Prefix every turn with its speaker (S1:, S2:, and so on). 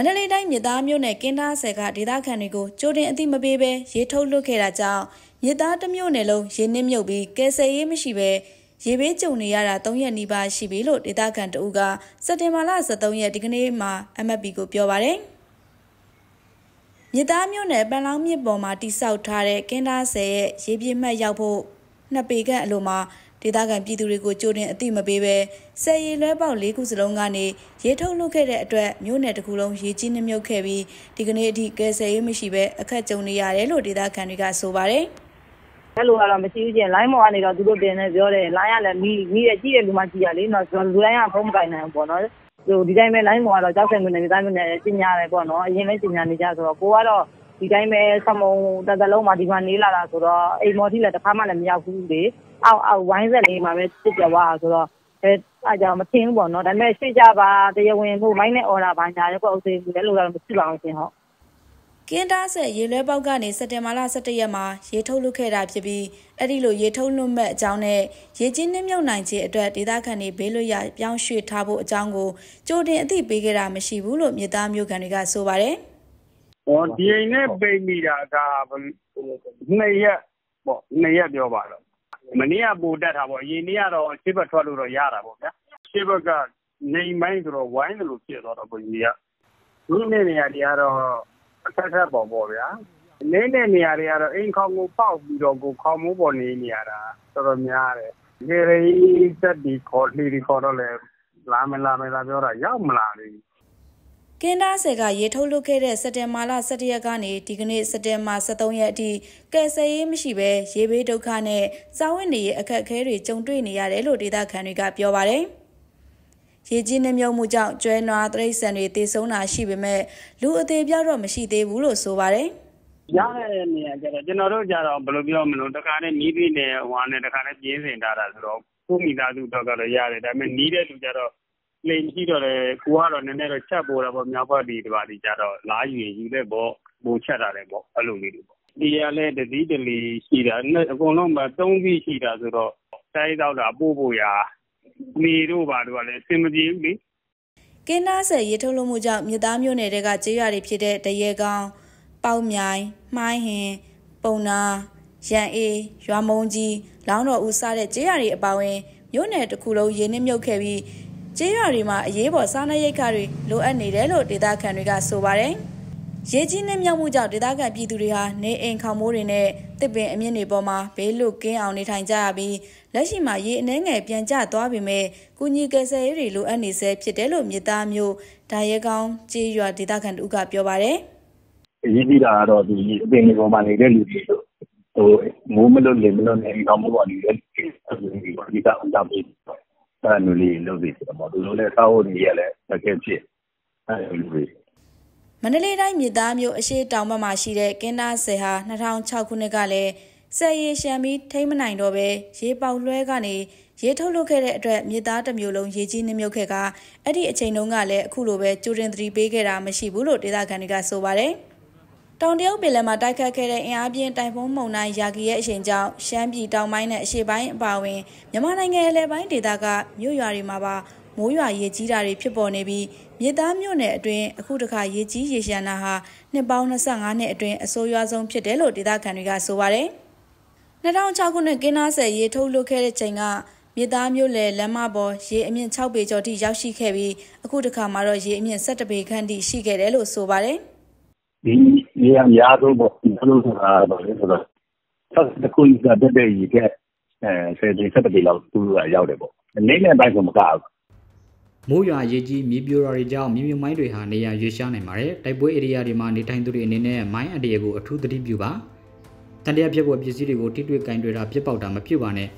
S1: န္တလေးတိုင်းမြစ်သားမြို့နယ်ကင်းသားဆယ်ကဒေသခံတွေကိုကြိုတင်အသိမပေးဘဲရေထုတ်လွှတ်ခဲ့တာကြောင့်မြစ်သားတစ်မြို့နယ်လုံးရေနစ်မြုပ်ပြီးကယ်ဆယ်ရေးမရှိဘဲရေဘေးကြုံနေရတာ3ရက်နီးပါးရှိပြီလို့ဒေသခံတအူးကစက်တင်ဘာလ23ရက်ဒီကနေ့မှာ MFP ကိုပြောပါရယ်မြစ်သားမြို့နယ်ပန်လောင်းမြစ်ပေါ်မှာတိစောက်ထားတဲ့ကင်းသားဆယ်ရဲ့ရေပြည့်မှတ်ရောက်ဖို့နှစ်ပေခန့်အလိုမှာ ဒေသခံပြည်သူတွေကိုကြိုတင်အသိမပေးဘဲဆယ်ရီလွဲပေါက်၄ခုစလုံးကနေရေထုတ်လွှတ်ခဲ့တဲ့အတွက်မြို့နယ်တစ်ခုလုံးရေကြီးနှမြုပ်ခဲ့ပြီးဒီကနေ့အထိကယ်ဆယ်ရေးမရှိဘဲအခက်ကြုံနေရတယ်လို့ဒေသခံတွေကဆိုပါတယ်
S2: အဲ့လိုကတော့မရှိဘူးချင်းလိုင်းမော်ကနေတော့သူတို့တင်နေပြောတယ်လိုင်းကလည်းမီးမီးရကြီးတယ်လူမှကြီးရလေနော်လူတိုင်းကဖုံးမကင်နိုင်ဘူးပေါ့နော်ဟိုဒီတိုင်းပဲလိုင်းမော်ကတော့ကြောက်ဆယ်မြို့နယ်ဒီတိုင်းမြို့နယ်ကျင်ညာတယ်ပေါ့နော်အရင်လည်းကျင်ညာနေကြဆိုတော့ကိုကတော့ ဒီတိုင်းပဲဆမုံတတလုံးမှာဒီမှာနေလာတာဆိုတော့အိမ်မော်ထိလည်းတစ်ခါမှလည်းမရောက်ဘူးလေအောက်အောက်ဝိုင်းဆက်လေးမှာပဲစစ်ပြသွားဆိုတော့အဲအကြောင်းမထင်ဘူးပေါ့နော်ဒါပေမဲ့ရှေ့ကြပါတရားဝင်မှုမိုင်းနဲ့အော်ဒါဘာညာရောအုပ်စေးဘူးလည်းလို့တော့မရှိပါဘူးရှင်ဟုတ်
S1: ကင်းတားဆက်ရေလွဲပေါက်ကနေစက်တင်ဘာလ17ရက်မှာရေထုတ်လွှတ်ခဲ့တာဖြစ်ပြီးအဲ့ဒီလိုရေထုတ်လွှတ်မဲ့အကြောင်းနဲ့ရေကြီးနှိမ့်မြုပ်နိုင်ခြင်းအတွက်ဒေသခံတွေဘေးလွတ်ရပြောင်းရွှေ့ထားဖို့အကြောင်းကိုကြိုတင်အသိပေးခဲ့တာမရှိဘူးလို့မြေသားမျိုးကန်တွေကဆိုပါတယ်။
S3: ဟောဒီအိမ်နဲ့ပိတ်မိတာကနှစ်ရက်ပေါ့နှစ်ရက်ပြောပါတော့မနေ့ကပိုတက်တာပေါ့အရင်နေ့ကတော့ရှေ့ဘက်ထွက်လို့တော့ရတာပေါ့ဗျာရှေ့ဘက်ကနေမိုင်းဆိုတော့ဝိုင်းတယ်လို့ဖြစ်သွားတော့ဘုကြီးကဒီနေ့နေရာတွေကတော့အခက်အခဲပေါ့ပေါ့ဗျာနေတဲ့နေရာတွေကတော့အိမ်ခေါင်ကိုပေါက်ပြီးတော့ကိုခေါင်မိုးပေါ်နေနေရတာတော်တော်များတယ်ဒီရီတက်ဒီခေါ်လီဒီခေါ်တော့လေလာမလာမလာပြောတာရောက်မလာဘူး
S1: ကင်းသားဆယ်ကရေထုတ်လွတ်ခဲ့တဲ့စက်တင်ဘာလ17ရက်ကနေဒီကနေ့စက်တင်ဘာ23ရက်အထိကယ်ဆယ်ရေးမရှိဘဲရေဘေးဒုက္ခနဲ့စာဝတ်နေရေးအခက်အခဲတွေကြုံတွေ့နေရတယ်လို့ဒေသခံတွေကပြောပါတယ်။ရေကြီးနှမြုပ်မှုကြောင့်ကျွဲနွားတရိတ်ဆန်တွေတေဆုံးတာရှိပေမဲ့လူအသေးပြောက်တော့မရှိသေးဘူးလို့ဆိုပါတယ်။
S3: ရတဲ့နေရာကျတော့ကျွန်တော်တို့ကြတော့ဘယ်လိုပြောမလို့တခါနဲ့နီးပြီးနေဟိုနဲ့တခါနဲ့ပြင်းစင်ထားတာဆိုတော့ကိုမိသားစုတော့ကတော့ရတယ်ဒါပေမဲ့နီးတဲ့လူကြတော့ လေမရှိတော့လေကိုကတော့နည်းနည်းတော့ချက်ပေါ်တာပေါ့မြောက်ဘက်ဒီဒီပါဒီကြတော့လာယူရင်ယူတဲ့ပေါ့ပိုချက်တာလေပေါ့အဲ့လိုလေးတွေပေါ့ဒီရလဲတတိတလီရှိတာအကုန်လုံးမှာ၃စီးရှိတာဆိုတော့တိုင်းတော့တာပို့ဖို့ရာနေတို့ပါတို့ကလည်းအဆင်မပြေဘူးလေ
S1: ကင်းနာဆယ်ရေထုတ်လို့မှုကြောင့်မြစ်သားမြို့နယ်တွေကကျေးရွာတွေဖြစ်တဲ့တရေကောင်းပေါက်မြိုင်မှိုင်းဟင်ပုံနာရန်အေးရွာမုံကြီးလောင်းတော်ဦးစတဲ့ကျေးရွာတွေအပါအဝင်မြို့နယ်တစ်ခုလုံးရေနစ်မြုပ်ခဲ့ပြီး ကျေးရွာတွေမှာအရေးပေါ်စားနပ်ရိက္ခတွေလိုအပ်နေတယ်လို့ဒေသခံတွေကဆိုပါတယ်။ရေကြီးနှင်းမြောက်မှုကြောင့်ဒေသခံပြည်သူတွေဟာနေအိမ်ခေါမိုးတွေနဲ့တစ်ပင်အမြင့်တွေပေါ်မှာဘေးလွတ်ကင်းအောင်နေထိုင်ကြရပြီးလက်ရှိမှာရေအနှဲငယ်ပြန်ကျသွားပေမဲ့ကုညီကယ်ဆယ်ရေးတွေလိုအပ်နေဆဲဖြစ်တယ်လို့မြေသားမျိုးဒါရဲကောင်းကျေးရွာဒေသခံတို့ကပြောပါတယ်။
S4: အရေးကြီးတာကတော့ဒီအပင်တွေပေါ်မှာနေတဲ့လူတွေတို့ဟိုမိုးမလွတ်လေမလွတ်နေအောင်မိုးပေါ်နေတဲ့လူတွေဒီကအကြောင်းပြီး အဲ့လိုလေးလုပ်ပြီးဆိုတော့သူတို့လည်းစောက်ဖို့နေရလဲတကယ်ဖြစ်အဲ့လိုလေး
S1: မန္တလေးတိုင်းမြစ်သားမြို့အရှိတောင်ဘက်မှာရှိတဲ့ကင်းသားဆယ်ဟာ2006ခုနှစ်ကလည်းဆယ်ရေရှမ်းပြီးထိမ့်မနိုင်တော့ပဲရေပေါက်လွှဲကနေရေထုတ်လွတ်ခဲ့တဲ့အတွက်မြစ်သားတစ်မျိုးလုံးရေကြီးနှမြုပ်ခဲ့ကအဲ့ဒီအချိန်တုန်းကလည်းအခုလိုပဲကျူတင်သတိပေးခဲ့တာမရှိဘူးလို့ဒေသခံတွေကဆိုပါတယ်။ တောင်တရုတ်ပင်လယ်မှာတိုက်ခတ်ခဲ့တဲ့အင်အားပြင်းတိုင်ဖွန်းမုန်တိုင်းယာဂီရဲ့အရှိန်ကြောင့်ရှမ်းပြည်တောင်ပိုင်းနဲ့အရှေ့ပိုင်းအပါအဝင်မြန်မာနိုင်ငံအလယ်ပိုင်းဒေသကမြို့ရွာတွေမှာပါမိုးရွာရေကြီးတာတွေဖြစ်ပေါ်နေပြီးမြေသားမြို့နယ်အတွင်းအခုတခါရေကြီးရေရှမ်းတာဟာနှစ်ပေါင်း25နှစ်အတွင်းအဆိုးရွားဆုံးဖြစ်တယ်လို့ဒေသခံတွေကဆိုပါတယ်။2006ခုနှစ်ကင်းနာဆယ်ရေထုတ်လွတ်ခဲ့တဲ့ချိန်ကမြေသားမျိုးလေလမ်းမပေါ်ရေအမြင့်6ပေကျော်ထိရောက်ရှိခဲ့ပြီးအခုတခါမှာတော့ရေအမြင့်17ပေခန့်ထိရှိခဲ့တယ်လို့ဆိုပါတယ်။
S4: ဒီ နေရာများဆုံးပေါ့ဒီလိုဆိုတာတော့လေဆိုတော့ဆက်တခုကတက်တဲ့ရေကအဲဆယ်ဒီဆက်တပေလောက်သူ့ကရောက်တယ်ပေါ့အနေနဲ့ပိုင်းဆိုမကဘူး
S5: မိုးရွာရေကြီးမြေပြိုတာတွေကြောင့်မြေမြုပ်မိုင်းတွေဟာနေရာရွေ့ရှားနိုင်ပါတယ်တိုက်ပွဲဧရိယာတွေမှာနေထိုင်သူတွေအနေနဲ့မိုင်းအန္တရာယ်ကိုအထူးသတိပြုပါတန်တရားဖြစ်ပေါ်ပစ္စည်းတွေကိုထိတွေ့ကင်တွေ့တာပြစ်ပေါက်တာမပြုတ်ပါနဲ့